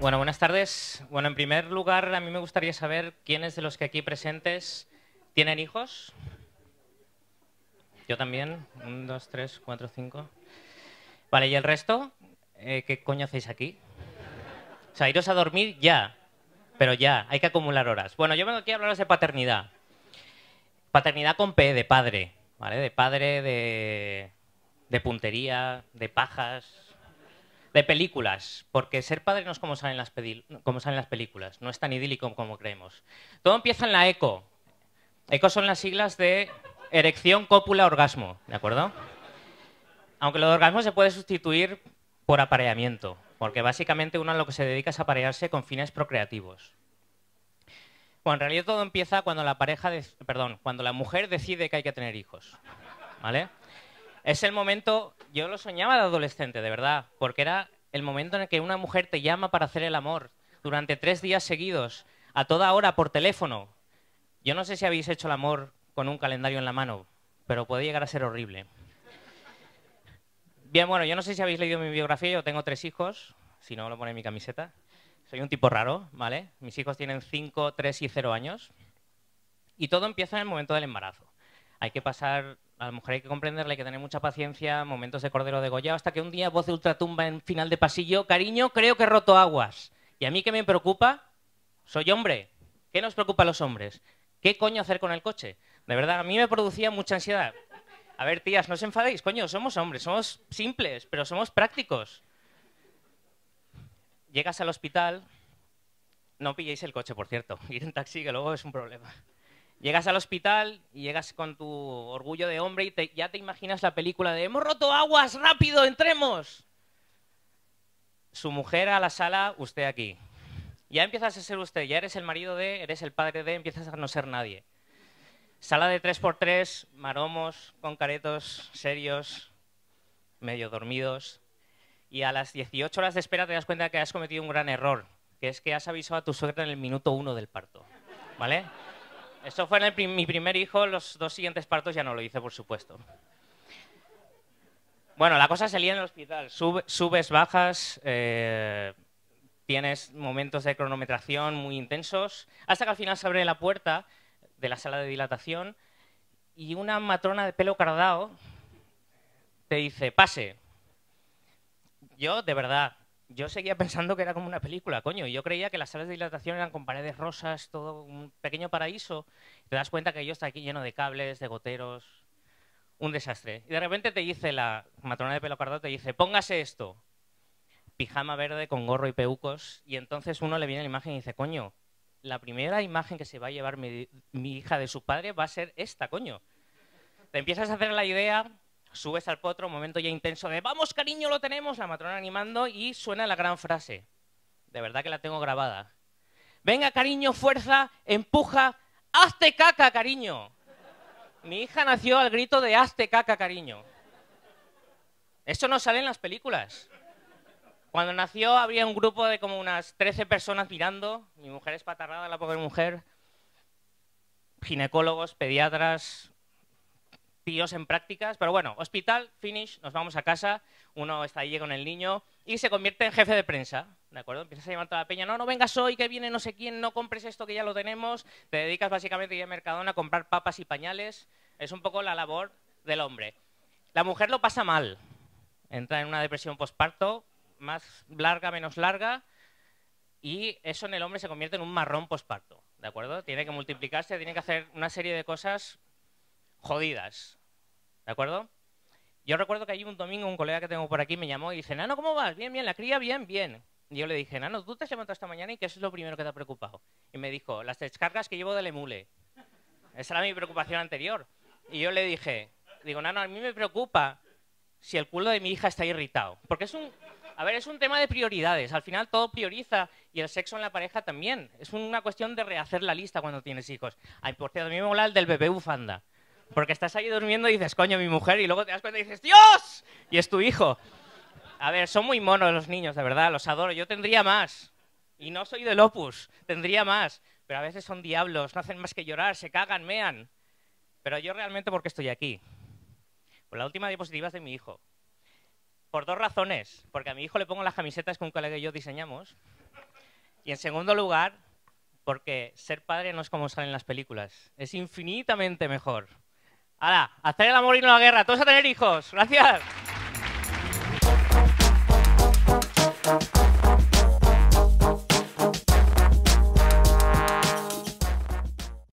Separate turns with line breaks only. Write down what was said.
Bueno, buenas tardes. Bueno, en primer lugar, a mí me gustaría saber quiénes de los que aquí presentes tienen hijos. Yo también. Un, dos, tres, cuatro, cinco. Vale, ¿y el resto? Eh, ¿Qué coño hacéis aquí? O sea, iros a dormir ya. Pero ya, hay que acumular horas. Bueno, yo vengo aquí a hablaros de paternidad. Paternidad con P, de padre. ¿Vale? De padre, de, de puntería, de pajas, de películas, porque ser padre no es como salen, las como salen las películas, no es tan idílico como creemos. Todo empieza en la ECO. ECO son las siglas de erección, cópula, orgasmo, ¿de acuerdo? Aunque lo de orgasmo se puede sustituir por apareamiento, porque básicamente uno a lo que se dedica es aparearse con fines procreativos. Bueno, en realidad todo empieza cuando la pareja, dec- perdón, cuando la mujer decide que hay que tener hijos, ¿vale? Es el momento, yo lo soñaba de adolescente, de verdad, porque era el momento en el que una mujer te llama para hacer el amor durante tres días seguidos, a toda hora, por teléfono. Yo no sé si habéis hecho el amor con un calendario en la mano, pero puede llegar a ser horrible. Bien, bueno, yo no sé si habéis leído mi biografía, yo tengo tres hijos, si no lo pone en mi camiseta. Soy un tipo raro, ¿vale? Mis hijos tienen 5, 3 y 0 años. Y todo empieza en el momento del embarazo. Hay que pasar, a la mujer hay que comprenderla, hay que tener mucha paciencia, momentos de cordero degollado, hasta que un día, voz de ultratumba en final de pasillo, cariño, creo que he roto aguas. ¿Y a mí qué me preocupa? Soy hombre. ¿Qué nos preocupa a los hombres? ¿Qué coño hacer con el coche? De verdad, a mí me producía mucha ansiedad. A ver, tías, no os enfadéis, coño, somos hombres, somos simples, pero somos prácticos. Llegas al hospital, no pilléis el coche, por cierto, ir en taxi, que luego es un problema. Llegas al hospital y llegas con tu orgullo de hombre y ya te imaginas la película de ¡Hemos roto aguas! ¡Rápido! ¡Entremos! Su mujer a la sala, usted aquí. Ya empiezas a ser usted, ya eres el marido de, eres el padre de, empiezas a no ser nadie. Sala de 3x3, maromos, con caretos, serios, medio dormidos. Y a las 18 horas de espera te das cuenta que has cometido un gran error, que es que has avisado a tu suegra en el minuto uno del parto. ¿Vale? Eso fue en el mi primer hijo, los dos siguientes partos ya no lo hice, por supuesto. Bueno, la cosa se lía en el hospital. Sube- subes, bajas, eh, tienes momentos de cronometración muy intensos, hasta que al final se abre la puerta de la sala de dilatación y una matrona de pelo cardado te dice, pase. Yo, de verdad, yo seguía pensando que era como una película, coño. Yo creía que las salas de dilatación eran con paredes rosas, todo un pequeño paraíso. Te das cuenta que yo está aquí lleno de cables, de goteros, un desastre. Y de repente te dice la matrona de pelo cardado, te dice, póngase esto. Pijama verde con gorro y peucos. Y entonces uno le viene la imagen y dice, coño, la primera imagen que se va a llevar mi, mi hija de su padre va a ser esta, coño. Te empiezas a hacer la idea, subes al potro, momento ya intenso de vamos cariño, lo tenemos, la matrona animando y suena la gran frase. De verdad que la tengo grabada. Venga cariño, fuerza, empuja, hazte caca cariño. Mi hija nació al grito de hazte caca cariño. Eso no sale en las películas. Cuando nació había un grupo de como unas 13 personas mirando. Mi mujer es patarrada, la pobre mujer. Ginecólogos, pediatras, tíos en prácticas. Pero bueno, hospital, finish, nos vamos a casa. Uno está allí con el niño y se convierte en jefe de prensa. ¿De acuerdo? Empiezas a llamar a toda la peña. No, no vengas hoy, que viene no sé quién, no compres esto que ya lo tenemos. Te dedicas básicamente a ir a Mercadona a comprar papas y pañales. Es un poco la labor del hombre. La mujer lo pasa mal. Entra en una depresión postparto, más larga, menos larga, y eso en el hombre se convierte en un marrón postparto, ¿de acuerdo? Tiene que multiplicarse, tiene que hacer una serie de cosas jodidas, ¿de acuerdo? Yo recuerdo que allí un domingo un colega que tengo por aquí me llamó y dice, Nano, ¿cómo vas? Bien, bien, la cría, bien, bien. Y yo le dije, Nano, ¿tú te has levantado esta mañana y qué es lo primero que te ha preocupado? Y me dijo, las descargas que llevo del emule. Esa era mi preocupación anterior. Y yo le dije, digo, Nano, a mí me preocupa si el culo de mi hija está irritado. Porque es un, a ver, es un tema de prioridades. Al final todo prioriza y el sexo en la pareja también. Es una cuestión de rehacer la lista cuando tienes hijos. Ay, por cierto, a mí me mola el del bebé bufanda. Porque estás ahí durmiendo y dices, coño, mi mujer, y luego te das cuenta y dices, ¡Dios! Y es tu hijo. A ver, son muy monos los niños, de verdad, los adoro. Yo tendría más. Y no soy del Opus, tendría más. pero a veces son diablos, no hacen más que llorar, se cagan, mean. Pero yo realmente, ¿por qué estoy aquí? Pues la última diapositiva es de mi hijo. Por dos razones. Porque a mi hijo le pongo las camisetas que un colega y yo diseñamos. Y en segundo lugar, porque ser padre no es como salen las películas. Es infinitamente mejor. Ahora, hacer el amor y no la guerra. Todos a tener hijos. Gracias.